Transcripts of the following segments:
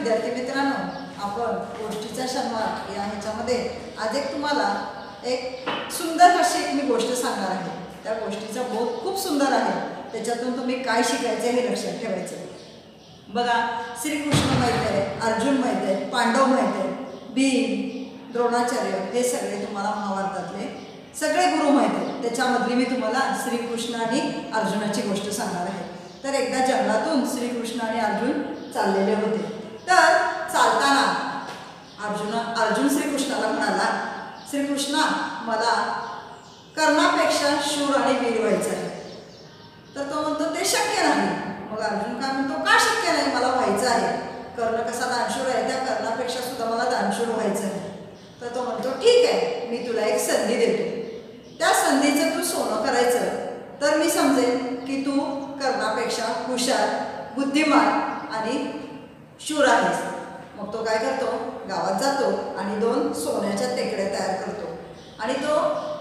विद्यार्थी मित्रांनो आपण गोष्टीचा शर्मा या ह्याच्यामध्ये आज एक तुम्हाला एक सुंदर अशी एक मी गोष्ट सांगणार आहे. त्या गोष्टीचा बोध खूप सुंदर आहे. त्याच्यातून तुम्ही काय शिकायचं हे लक्षात ठेवायचं. बघा श्रीकृष्ण माहीत आहे अर्जुन माहीत आहे पांडव माहीत आहे भीम द्रोणाचार्य हे सगळे तुम्हाला महाभारतातले सगळे गुरु माहीत आहेत त्याच्यामधली मी तुम्हाला श्रीकृष्ण आणि अर्जुनाची गोष्ट सांगणार आहे. तर एकदा जंगलातून श्रीकृष्ण आणि अर्जुन चाललेले होते. तर चालताना अर्जुन अर्जुन श्रीकृष्णाला म्हणाला श्रीकृष्णा मला कर्णापेक्षा शूर आणि वीर व्हायचं आहे. तर तो म्हणतो ते शक्य नाही. मग अर्जुन काय म्हणतो का शक्य नाही? मला व्हायचं आहे. कर्ण कसा दानशूर आहे त्या कर्णापेक्षा सुद्धा मला दानशूर व्हायचं आहे. तर तो म्हणतो ठीक आहे मी तुला एक संधी देतो. त्या संधीचं तू सोनं करायचं तर मी समजेन की तू कर्णापेक्षा हुशार बुद्धिमान आणि शूर आहेस मग तो काय करतो? गावात जातो आणि दोन सोन्याच्या टेकड्या तयार करतो. आणि तो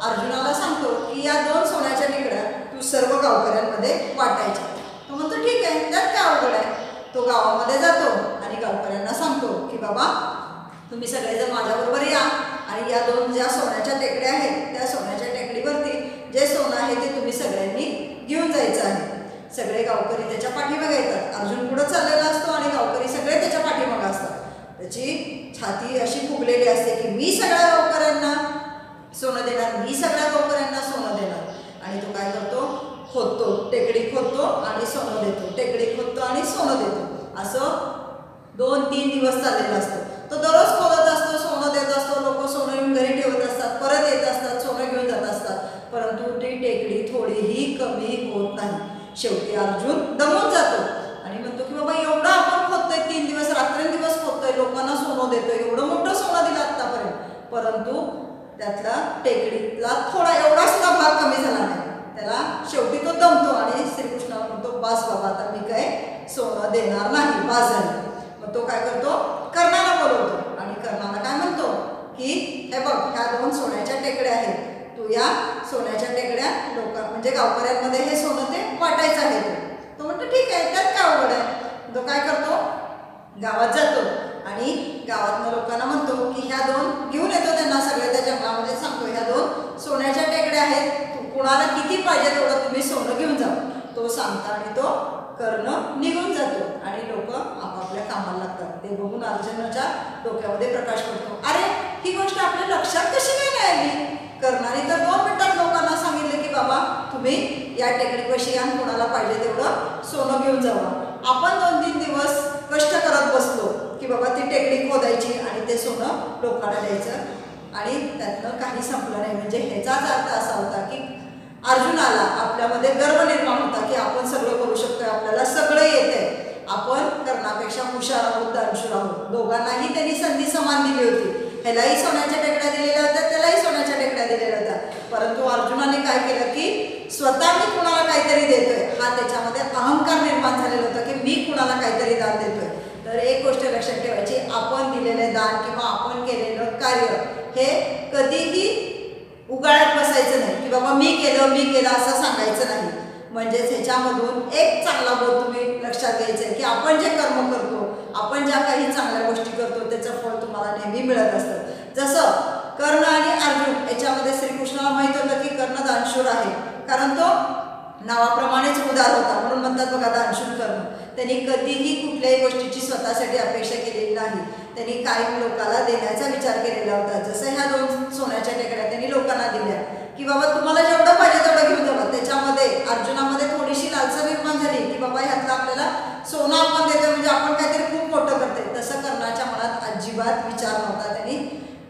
अर्जुनाला सांगतो की या दोन सोन्याच्या टेकड्या तू सर्व गावकऱ्यांमध्ये वाटायच्या. तो म्हणतो ठीक आहे त्यात काय अवघड आहे? तो गावामध्ये जातो आणि गावकऱ्यांना सांगतो की बाबा तुम्ही सगळेजण माझ्याबरोबर या आणि या दोन ज्या सोन्याच्या टेकड्या आहेत त्या सोन्याच्या टेकडीवरती जे सोनं आहे ते तुम्ही सगळ्यांनी घेऊन जायचं आहे. सगळे गावकरी त्याच्या पाठीमागे येतात अर्जुन पुढं चालले असतो आणि गावकरी सगळे त्याच्या पाठीमागे असतात त्याची छाती अशी फुगलेली असते की मी सगळ्या गावकऱ्यांना सोनं देणार मी सगळ्या गावकऱ्यांना सोनं देणार. आणि तो काय करतो? खोदतो. टेकडी खोदतो आणि सोनं देतो. टेकडी खोदतो आणि सोनं देतो. असं दोन तीन दिवस चाललेलं असतं. तो दररोज खोदत असतो सोनं देत असतो. लोक सोनं येऊन घरी ठेवत असतात परत येत असतात सोनं घेऊन जात असतात. परंतु ती टेकडी थोडीही कमी होत नाही. शेवटी अर्जुन दमून जातो. परंतु त्यातला टेकडीतला थोडा एवढा सुद्धा भाग कमी झाला नाही. त्याला शेवटी तो दमतो आणि श्रीकृष्ण म्हणतो बास बाबा आता मी काय सोनं देणार नाही बास झालं. मग तो काय करतो? कर्णाला बोलवतो आणि कर्णाला काय म्हणतो? की हे बघ ह्या दोन सोन्याच्या टेकड्या आहेत. तू या सोन्याच्या टेकड्या लोक म्हणजे गावकऱ्यांमध्ये हे सोनं ते वाटायचं आहे तो तो म्हणतो ठीक आहे त्यात काय अवघड आहे? तो काय करतो? गावात जातो. आणि गावातल्या लोकांना म्हणतो की ह्या दोन घेऊन येतो त्यांना सगळे त्या जंगलामध्ये सांगतो ह्या दोन सोन्याच्या टेकड्या आहेत कुणाला किती पाहिजे तेवढं तुम्ही सोनं घेऊन जा. तो सांगता आणि तो कर्ण निघून जातो. आणि लोक आपापल्या कामाला लागतात. ते बघून अर्जुनाच्या डोक्यामध्ये प्रकाश पडतो. अरे ही गोष्ट आपल्या लक्षात कशी काय नाही आली? कर्णाने तर दोन मिनिटात लोकांना सांगितलं की बाबा तुम्ही या टेकडीपाशी या आणि कोणाला पाहिजे तेवढं सोनं घेऊन जावा. आपण दोन तीन दिवस कष्ट करत बाबा ती टेकडी खोदायची आणि ते सोनं लोकांना द्यायचं. आणि त्यातनं काही संपलं नाही. म्हणजे ह्याचाच अर्थ असा होता की अर्जुनाला आपल्यामध्ये गर्व निर्माण होता की आपण सगळं करू शकतोय. आपल्याला सगळं येतंय. आपण कर्णापेक्षा हुशार आहोत दानशूर आहोत. दोघांनाही त्यांनी संधी समान दिली होती. ह्यालाही सोन्याच्या टेकड्या दिलेल्या होत्या त्यालाही सोन्याच्या टेकड्या दिलेल्या होत्या. परंतु अर्जुनाने काय केलं की स्वतः मी कुणाला काहीतरी देतोय हा त्याच्यामध्ये अहंकार निर्माण झालेला होता की मी कुणाला काहीतरी दान देतोय तर एक गोष्ट लक्षात ठेवायची आपण दिलेले दान किंवा आपण केलेलं कार्य हे कधीही उगाळत बसायचं नाही. की बाबा मी केलं मी केलं असं सांगायचं नाही. म्हणजेच ह्याच्यामधून एक चांगला बोध तुम्ही लक्षात घ्यायचं आहे की आपण जे कर्म करतो आपण ज्या काही चांगल्या गोष्टी करतो त्याचं फळ तुम्हाला नेहमी मिळत असतं. जसं कर्ण आणि अर्जुन याच्यामध्ये श्रीकृष्णाला माहीत होतं की कर्ण दानशूर आहे. कारण तो नावाप्रमाणेच उदार होता. म्हणून म्हणतात बघा दानशूर कर्ण. त्यांनी कधीही कुठल्याही गोष्टीची स्वतःसाठी अपेक्षा केलेली नाही. त्यांनी काही लोकांना देण्याचा विचार केलेला होता. जसं ह्या दोन सोन्याच्या टेकड्या त्यांनी लोकांना दिल्या की बाबा तुम्हाला जेवढं पाहिजे तेवढं घेऊन जावं त्याच्यामध्ये अर्जुनामध्ये थोडीशी लालसा निर्माण झाली की बाबा ह्यातला आपल्याला सोनं आपण देतो म्हणजे आपण काहीतरी खूप मोठं करतोय तसं करण्याच्या मनात अजिबात विचार नव्हता त्यांनी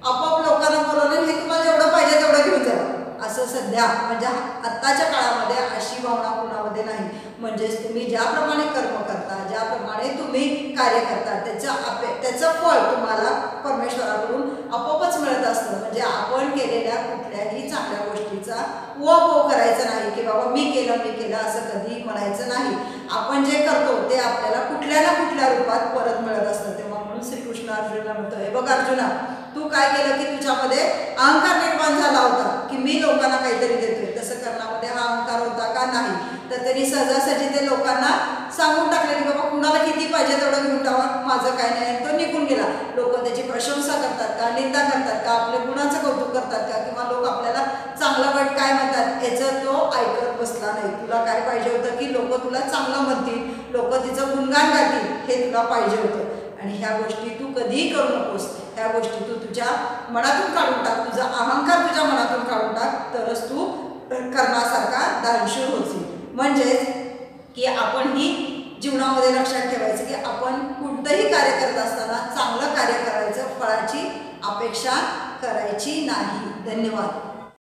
आपोआप लोकांना बोलवलं हे तुम्हाला जेवढं पाहिजे तेवढं घेऊन जावं असं सध्या म्हणजे आत्ताच्या काळामध्ये अशी भावना कुणामध्ये नाही. म्हणजेच तुम्ही ज्याप्रमाणे कर्म करता ज्याप्रमाणे तुम्ही कार्य करता त्याचं आपे त्याचं फळ तुम्हाला परमेश्वराकडून आपोआपच मिळत असतं. म्हणजे आपण केलेल्या कुठल्याही चांगल्या गोष्टीचा वो करायचं नाही की बाबा मी केलं मी केलं असं कधी म्हणायचं नाही. आपण जे करतो ते आपल्याला कुठल्या ना कुठल्या रूपात परत मिळत असतं. तेव्हा म्हणून श्रीकृष्ण अर्जुनला म्हणतो हे बघ अर्जुना काय केलं की तुझ्यामध्ये अहंकार निर्माण झाला होता की मी लोकांना काहीतरी देतोय. तसं करण्यामध्ये हा अहंकार होता का नाही? तर त्यांनी सहजासहजी ते लोकांना सांगून टाकले की बाबा कुणाला किती पाहिजे तेवढं घेऊन टावा माझं काय नाही. तो निघून गेला. लोक त्याची प्रशंसा करतात का निंदा करतात का आपल्या गुणाचं कौतुक करतात का? किंवा लोक आपल्याला चांगलं वाईट काय म्हणतात? याचं तो ऐकत बसला नाही. तुला काय पाहिजे होतं की लोक तुला चांगलं म्हणतील. लोक तिचं गुणगान गातील हे तुला पाहिजे होतं. आणि ह्या गोष्टी तू कधीही करू नकोस. ह्या गोष्टी तू तुझ्या मनातून काढून टाक. तुझा अहंकार तुझ्या मनातून काढून टाक. तरच तू कर्णासारखा दानशूर होशील. म्हणजेच की आपण ही जीवनामध्ये लक्षात ठेवायचं की आपण कोणतंही कार्य करत असताना चांगलं कार्य करायचं फळाची अपेक्षा करायची नाही. धन्यवाद.